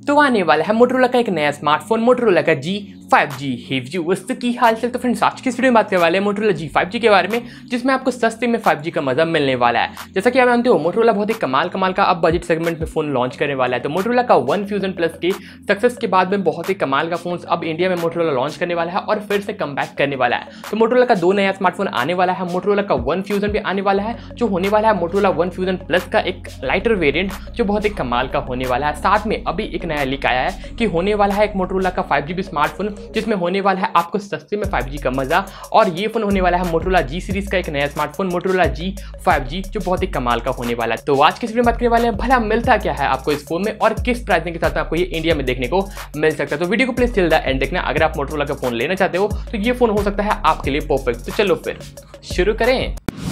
तो आने वाला है मोटरोला का एक नया स्मार्टफ़ोन मोटरोला का जी फाइव जी हेव जी वस्तु की हाल चल तो फ्रेंड्स आज की इस वीडियो में बात करने वाले हैं मोटरोला जी फाइव जी के बारे में, जिसमें आपको सस्ते में फाइव जी का मज़ा मिलने वाला है। जैसा कि आप जानते हो मोटरोला बहुत ही कमाल कमाल का अब बजट सेगमेंट में फ़ोन लॉन्च करने वाला है। तो मोटरोला का वन फ्यूजन प्लस के सक्सेस के बाद में बहुत ही कमाल का फ़ोन अब इंडिया में मोटरोला लॉन्च करने वाला है और फिर से कम करने वाला है। तो मोटरोला का दो नया स्मार्टफ़ोन आने वाला है। मोटरोला का वन फ्यूजन भी आने वाला है, जो होने वाला है मोटरोला वन फ्यूजन प्लस का एक लाइटर वेरियंट जो बहुत ही कमाल का होने वाला है। साथ में अभी एक नया लिक आया है कि होने वाला है एक मोटरोला का फाइव स्मार्टफ़ोन जिसमें होने वाला है आपको सस्ते में फाइव का मज़ा। और ये फ़ोन होने वाला है मोटरोला जी सीरीज़ का एक नया स्मार्टफ़ोन मोटरोला जी फाइव जो बहुत ही कमाल का होने वाला है। तो आज किसमें बात करने वाले हैं, भला मिलता क्या है आपको इस फ़ोन में और किस प्राइसिंग के साथ आपको ये इंडिया में देखने को मिल सकता है। तो वीडियो को प्लीज़ टिल द एंड देखना। अगर आप मोटरोला का फ़ोन लेना चाहते हो तो ये फ़ोन हो सकता है आपके लिए परफेक्ट तो चलो फिर शुरू करें।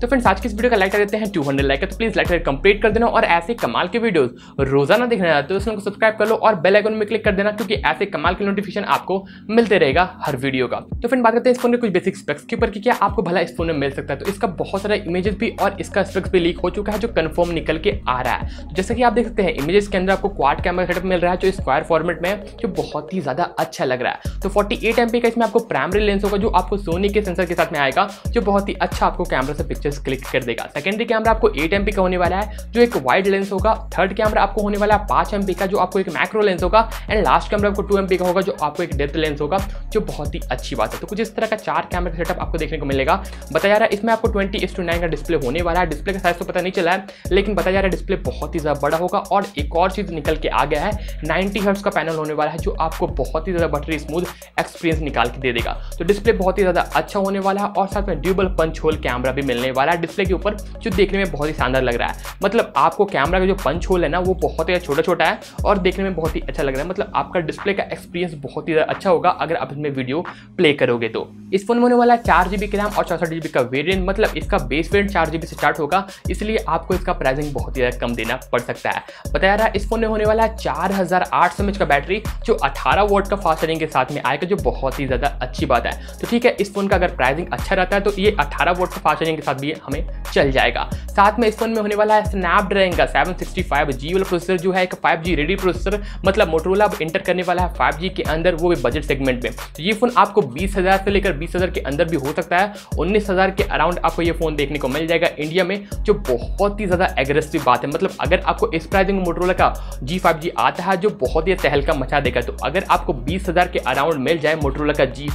तो फ्रेंड्स आज की इस वीडियो का लाइक देते हैं 200 लाइक है तो प्लीज़ लाइक कंप्लीट कर देना और ऐसे कमाल के वीडियोस रोज़ाना देखना चाहते हो तो सब्सक्राइब कर लो और बेल आइकन में क्लिक कर देना, क्योंकि ऐसे कमाल के नोटिफिकेशन आपको मिलते रहेगा हर वीडियो का। तो फ्रेंड बात करते हैं इस फ़ोन के कुछ बेसिक स्पेक्स के ऊपर कि क्या आपको भला इस फ़ोन में मिल सकता है। तो इसका बहुत सारा इमेजेस भी और इसका स्पेक्स भी लीक हो चुका है, जो कन्फर्म निकल के आ रहा है। तो जैसे कि आप देख सकते हैं इमेजेस के अंदर आपको क्वाड कैमरा सेटअप मिल रहा है, जो स्क्वायर फॉर्मेट में, जो बहुत ही ज़्यादा अच्छा लग रहा है। तो फोर्टी एट का इसमें आपको प्राइमरी लेंस होगा, जो आपको सोनी के सेंसर के साथ में आएगा, जो बहुत ही अच्छा आपको कैमरा से पिक्चर्स क्लिक कर देगा। सेकेंडरी कैमरा आपको एट एम का होने वाला है, जो एक वाइड लेंस होगा। थर्ड कैमरा आपको होने वाला है पाँच एम का, जो आपको एक मैक्रो लेंस होगा। एंड लास्ट कैमरा आपको टू एम का होगा, जो आपको एक डेप्थ लेंस होगा, जो बहुत ही अच्छी बात है। तो कुछ इस तरह का चार कैमरा का सेटअप आपको देखने को मिलेगा। बताया जा रहा है, इसमें आपको ट्वेंटी इस टू नाइन का डिस्प्ले होने वाला है। डिस्प्ले का साइज़ तो पता नहीं चला है, लेकिन बताया जा रहा है डिस्प्ले बहुत ही ज़्यादा बड़ा होगा। और एक और चीज़ निकल के आ गया है नाइनटी हर्ट्स का पैनल होने वाला है, जो आपको बहुत ही ज़्यादा बटरी स्मूथ एक्सपीरियंस निकाल के दे देगा। तो डिस्प्ले बहुत ही ज़्यादा अच्छा होने वाला है और साथ में ड्यूबल पंच होल कैमरा भी मिलने वाला है डिस्प्ले के ऊपर, जो देखने में बहुत ही शानदार लग रहा है। मतलब आपको कैमरा का जो पंच होल है ना, वो बहुत ही छोटा छोटा है और देखने में बहुत ही अच्छा लग रहा है। मतलब आपका डिस्प्ले का एक्सपीरियंस बहुत ही अच्छा होगा अगर आप इसमें वीडियो प्ले करोगे तो। इस फ़ोन में होने वाला है चार जीबी रैम और चौसठ जीबी का वेरियंट मतलब इसका बेस वेरियंट चार जीबी से स्टार्ट होगा, इसलिए आपको इसका प्राइसिंग बहुत ही ज़्यादा कम देना पड़ सकता है। बताया रहा है, इस फ़ोन में होने वाला है चार हज़ार आठ सौ का बैटरी जो अठारह वोट का फास्ट चार्जिंग के साथ में आएगा, जो बहुत ही ज़्यादा अच्छी बात है। तो ठीक है, इस फ़ोन का अगर प्राइसिंग अच्छा रहता है तो ये अठारह वोट का फास्ट चार्जिंग के साथ भी हमें चल जाएगा। साथ में इस फ़ोन में होने वाला है स्नैपड्रैगन का 765 जी वाला प्रोसेसर जो है एक 5G रेडी प्रोसेसर मतलब मोटरोला अब इंटर करने वाला है 5G के अंदर वो भी बजट सेगमेंट में। तो ये फ़ोन आपको 20,000 से लेकर 20,000 के अंदर भी हो सकता है। 19,000 के अराउंड आपको ये फ़ोन देखने को मिल जाएगा इंडिया में जो बहुत ही ज़्यादा एग्रेसिव बात है। मतलब अगर आपको इस प्राइसिंग मोटरोला का जी आता है जो बहुत ही तहलका मचा देगा तो अगर आपको बीस के अराउंड मिल जाए मोटरोला का जी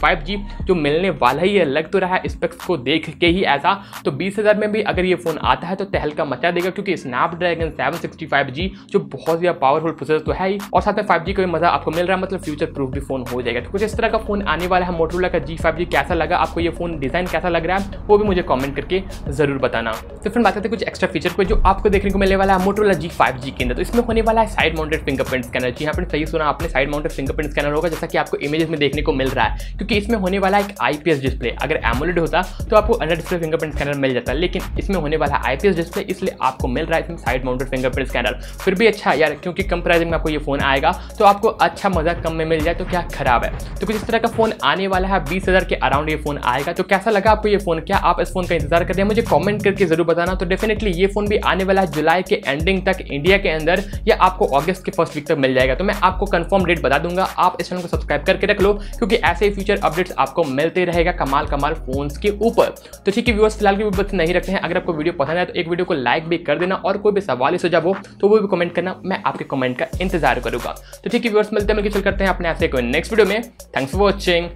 जो मिलने वाला है लग तो रहा है स्पेक्स को देख के ही ऐसा। तो बीस हज़ार में भी अगर ये फ़ोन आता है तो तहलका मचा देगा, क्योंकि स्नैपड्रैगन 765G जो बहुत ज़्यादा पावरफुल प्रोसेसर तो है ही, और साथ में 5G का भी मज़ा आपको मिल रहा है मतलब फ्यूचर प्रूफ भी फ़ोन हो जाएगा। तो कुछ इस तरह का फ़ोन आने वाला है मोटरोला का जी फाइव जी कैसा लगा, आपको ये फ़ोन डिज़ाइन कैसा लग रहा है, वो भी मुझे कॉमेंट करके ज़रूर बताना। तो फिर बात करते कुछ एक्स्ट्रा फीचर को जो आपको देखने को मिलने वाला है मोटरोला जी फाइव जी के अंदर। तो इसमें होने वाला है साइड माउंटेड फिंगरप्रिंट स्कैनर जी यहाँ पर सही सुना आपने साइड माउंटेड फिंगरप्रिंट स्कैनर होगा, जैसा कि आपको इमेजेस में देखने को मिल रहा है, क्योंकि इसमें होने वाला एक आईपीएस डिस्प्ले अगर एमोलेड होता तो आपको अंडर डिस्प्ले फिंगरप्रिंट स्कैनर मिल जाता है। लेकिन इसमें होने वाला है आईपीएस डिस्प्ले इसलिए आपको मिल रहा है इसमें साइड माउंटेड फिंगरप्रिंट स्कैनर फिर भी अच्छा यार, क्योंकि कम प्राइसिंग में आपको ये फ़ोन आएगा तो आपको अच्छा मज़ा कम में मिल जाए तो क्या खराब है? तो कुछ इस तरह का फ़ोन आने वाला है, बीस के अराउंड ये फ़ोन आएगा। तो कैसा लगा आपको ये फ़ोन क्या आप इस फ़ोन का इंतज़ार करते हैं? मुझे कॉमेंट करके ज़रूर बताना। तो डेफिनेटली ये फ़ोन भी आने वाला है जुलाई के एंडिंग तक इंडिया के अंदर, या आपको ऑगस्ट के फ़र्स्ट वीक तक मिल जाएगा। तो मैं आपको कंफर्म डेट बता दूँगा। आप इस चैनल को सब्सक्राइब करके रख लो, क्योंकि ऐसे ही फ्यूचर अपडेट्स आपको मिलते रहेगा कमाल कमाल फ़ोन के ऊपर। तो ठीक है व्यूअर्स फ़िलहाल की वीडियो नहीं रखते हैं। अगर आपको वीडियो पसंद आए तो एक वीडियो को लाइक भी कर देना और कोई भी सवाल सुझाव हो तो वो भी कमेंट करना, मैं आपके कमेंट का इंतज़ार करूँगा। तो ठीक है व्यूअर्स मिलते हैं मिलकर चल करते हैं अपने ऐसे कोई नेक्स्ट वीडियो में। Thanks for watching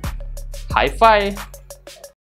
high five